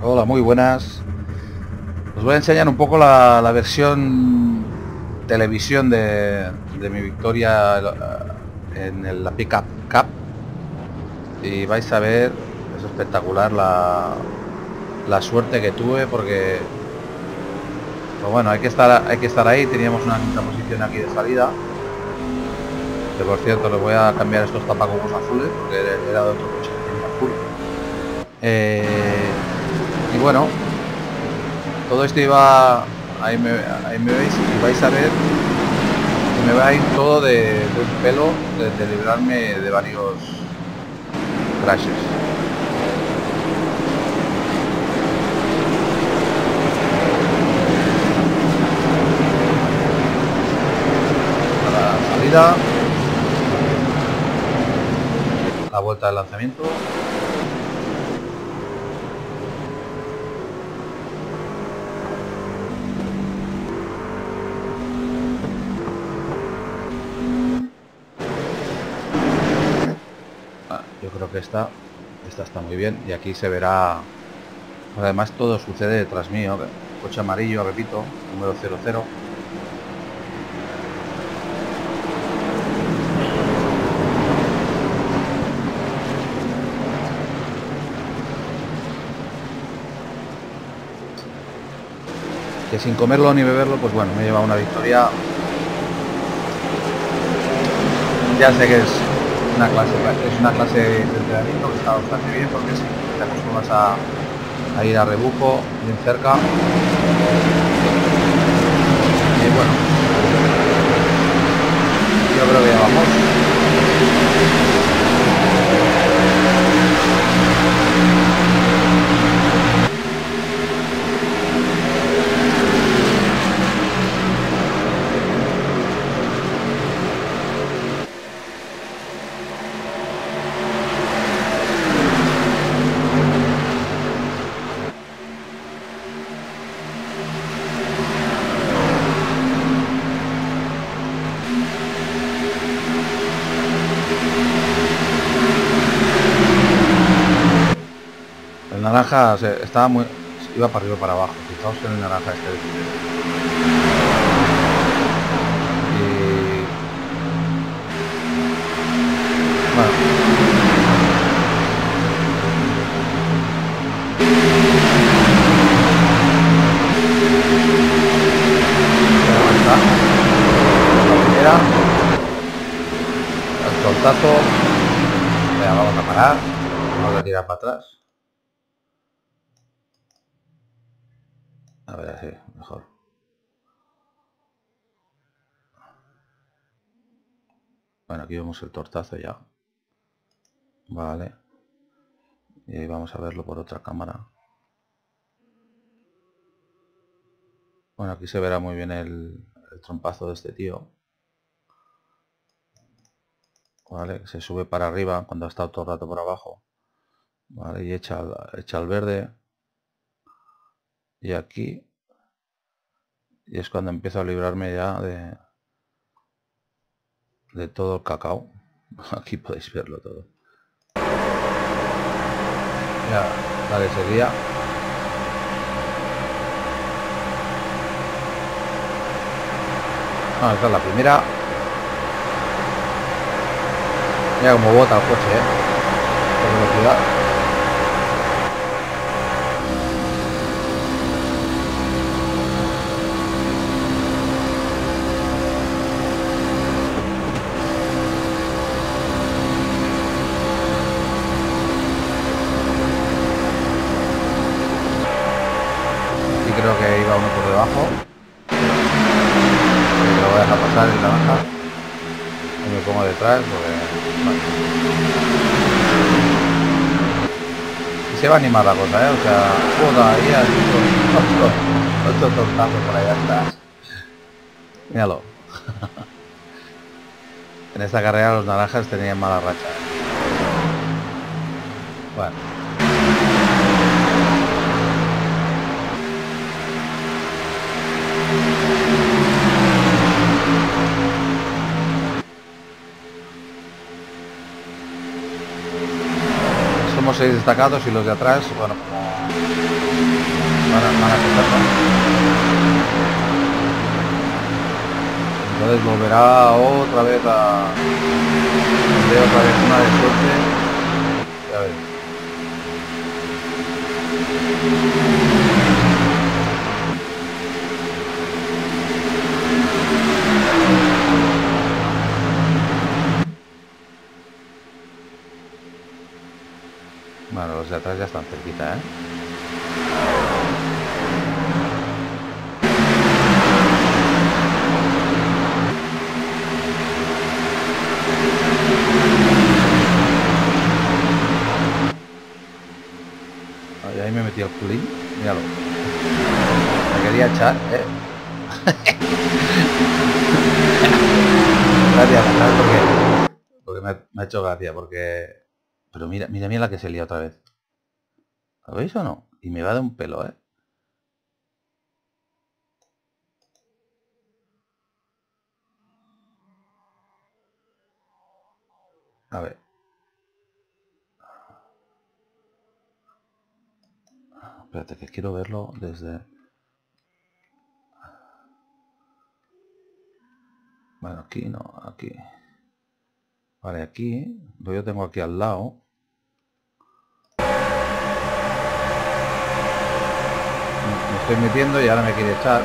Hola, muy buenas. Os voy a enseñar un poco la, versión televisión de, mi victoria en el, la Pickup Cup. Y vais a ver, es espectacular la, la suerte que tuve porque pues bueno, hay que estar hay que estar ahí, teníamos una quinta posición aquí de salida. Que por cierto les voy a cambiar estos tapacubos azules porque era de otro coche azul. Eh, y bueno, todo esto iba, ahí me, ahí me veis y vais a ver que me va a ir todo de, de un pelo de, de librarme de varios crashes. la salida la vuelta del lanzamiento que esta esta está muy bien y aquí se verá además todo sucede detrás mío coche amarillo repito número 00 que sin comerlo ni beberlo pues bueno me lleva una victoria. Ya sé que es una clase es una clase de entrenamiento que está bastante bien porque si te acostumbras a, a ir a rebujo bien cerca. Y bueno yo creo que ya vamos Naranja se- estaba muy. iba para arriba para abajo. Fijaos en el naranja este. Mejor. Bueno, aquí vemos el tortazo ya. Vale. Y vamos a verlo por otra cámara. Bueno, aquí se verá muy bien el, trompazo de este tío. Vale, se sube para arriba cuando ha estado todo el rato por abajo. Vale, y echa, echa al verde y aquí y es cuando empiezo a librarme ya de de todo el cacao. Aquí podéis verlo todo. Ya la que sería ah, esta es la primera. Mira como bota el coche eh. Qué velocidad y creo que iba uno por debajo y lo voy a dejar pasar y la baja me pongo detrás porque se va a animar la cosa ¿eh? o sea joda ahí ha dicho otro, otro por allá atrás. Míralo. En esta carrera los naranjas tenían mala racha. Bueno seis destacados y los de atrás, bueno, van a, van a Entonces volverá otra vez a... otra vez una de suerte. Ya ves. Bueno, los de atrás ya están cerquita, ¿eh? ahí me metí el culín, míralo. Me quería echar, ¿eh? gracias. Porque me, me ha hecho gracia, porque pero mira, mira, mira la que se lía otra vez. ¿Lo veis o no? Y me va de un pelo, ¿eh? A ver. Espérate, que quiero verlo desde... Bueno, aquí no, aquí. Vale, aquí, yo tengo aquí al lado. Me estoy metiendo y ahora me quiere echar.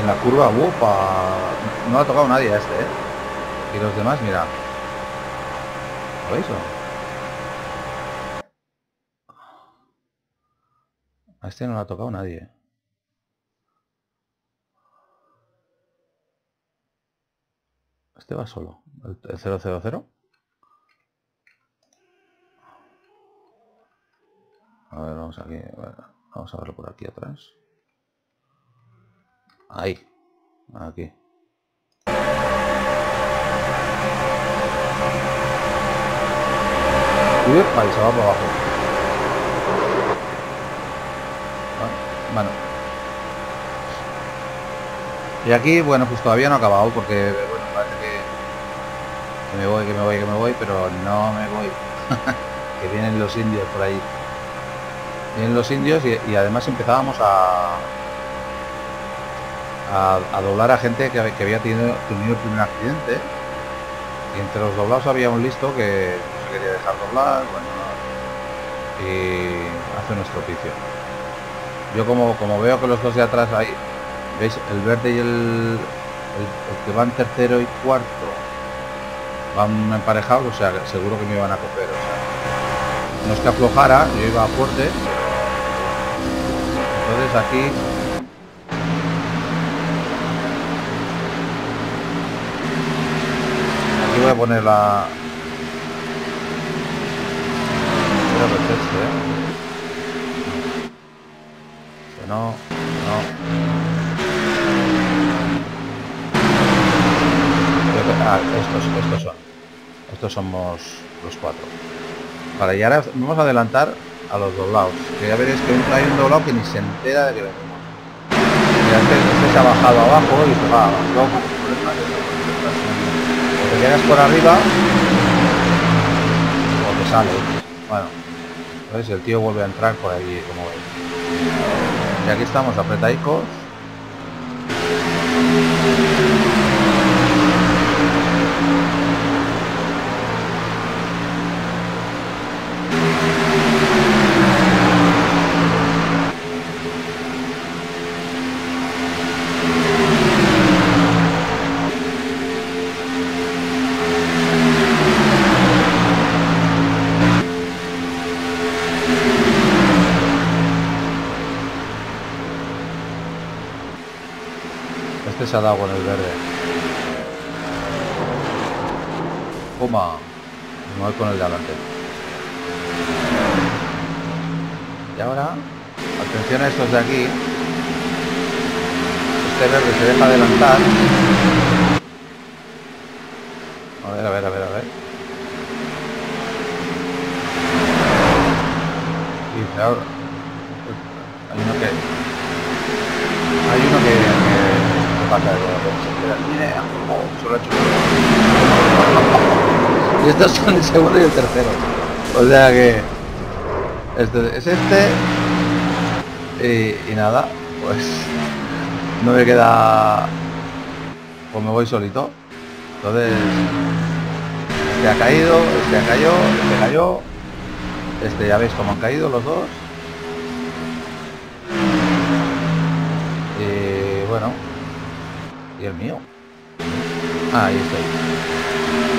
En la curva, upa, no ha tocado nadie a este, ¿eh? Y los demás, mira. ¿Lo veis A este no le ha tocado nadie. Este va solo. El, 000. A ver, vamos aquí. vamos a verlo por aquí atrás. Ahí. Aquí. Ahí se va por abajo. Bueno. Y aquí, bueno, pues todavía no ha acabado porque que me voy, que me voy, que me voy, pero no me voy. que vienen los indios por ahí. Vienen los indios y, además empezábamos a, a, doblar a gente que, había tenido, tenido el primer accidente. Y entre los doblados había un listo que no se quería dejar doblar, bueno, y hace un estropicio. Yo como, como veo que los dos de atrás ahí, veis el verde y el, el, el que van tercero y cuarto van emparejados, o sea, seguro que me iban a coger, o sea, no es que aflojara, yo iba fuerte, aquí aquí voy a poner la ¿eh? que no, no Ah, estos, estos son. Estos somos los cuatro. Vale, y ahora vamos a adelantar a los doblados. Que ya veréis que hay un doblado que ni se entera de que venimos. Se ha bajado abajo y se va abajo. O te quedas por arriba o te sale. Bueno, entonces el tío vuelve a entrar por ahí, como veis. Y aquí estamos apretadicos. Se ha dado con el verde. Puma. Me voy con el de adelante. Y ahora, atención a estos de aquí. Este verde se deja adelantar. A ver, a ver, a ver, a ver. Y ahora. Hay uno que. Hay uno que pasa de oh, solo hecho y estos son el segundo y el tercero. O sea que este es este. Y, nada pues no me queda pues me voy solito. Entonces este ha caído este ha caído este cayó. Este ya veis cómo han caído los dos. Y bueno y el mío. Ah, ahí estoy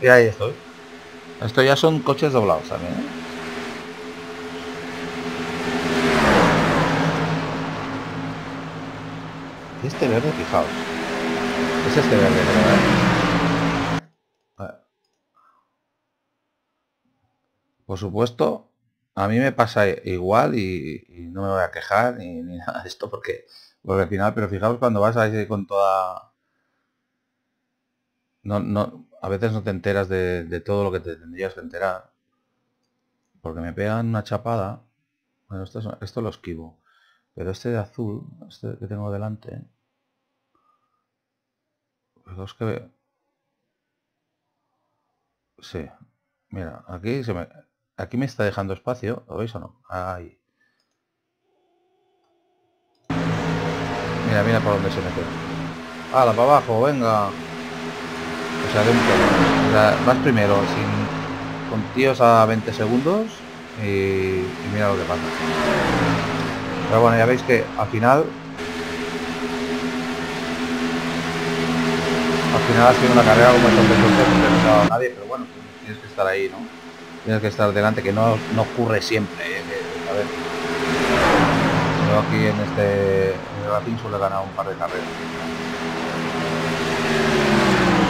y ahí estoy. Esto ya son coches doblados también ¿eh? este verde fijaos. Es este verde por supuesto a mí me pasa igual y, no me voy a quejar ni, nada de esto porque porque al final pero fijaos cuando vas ahí con toda no, no, a veces no te enteras de, todo lo que te tendrías que enterar. Porque me pegan una chapada. Bueno, esto, esto lo esquivo. Pero este de azul, este que tengo delante, pues que Sí. Mira, aquí se me aquí me está dejando espacio, ¿lo veis o no? Ahí. Mira, mira por dónde se mete. ¡Hala, para abajo! ¡Venga! Sea, vas primero sin con tíos a 20 segundos y, mira lo que pasa. Pero bueno, ya veis que al final al final ha sido una carrera como estos de no ha nadie, pero bueno, tienes que estar ahí, ¿no? Tienes que estar delante, que no, no ocurre siempre. ¿eh? a ver, yo aquí en este en suele ganar un par de carreras.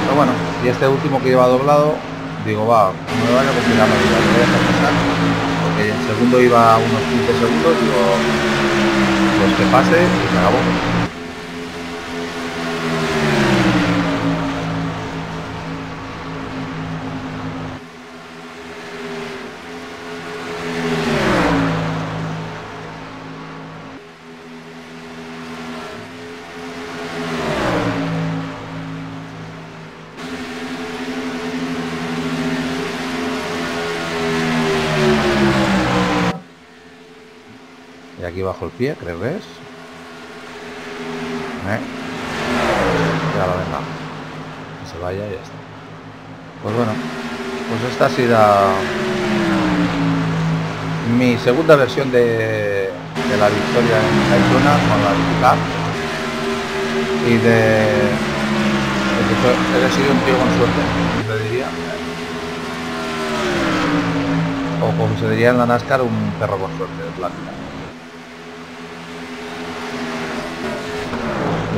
Pero bueno, y este último que lleva doblado, digo, va, no me vaya a complicar la vida, voy a dejar pasar, porque el segundo iba unos 15 segundos, digo, pues que pase y se acabó. Bajo el pie, creo que es. ¿Eh? Ya lo venga. Que se vaya y ya está. Pues bueno, pues esta ha sido mi segunda versión de, de la victoria en Daytona con la Biciclab y de, de he sido un tío con suerte, se diría. O como se diría en la NASCAR, un perro con suerte de plática.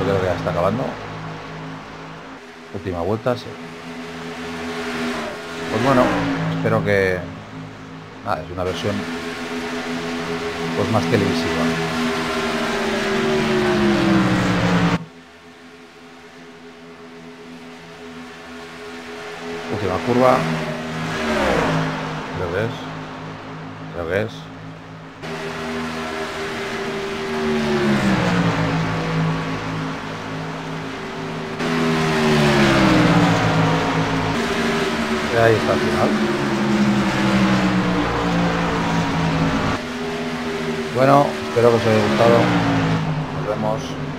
creo ya está acabando. Última vuelta, sí. Pues bueno, espero que... Es una versión pues más televisiva. Última curva. Creo que es. Creo que es. Bueno, espero que os haya gustado. Nos vemos.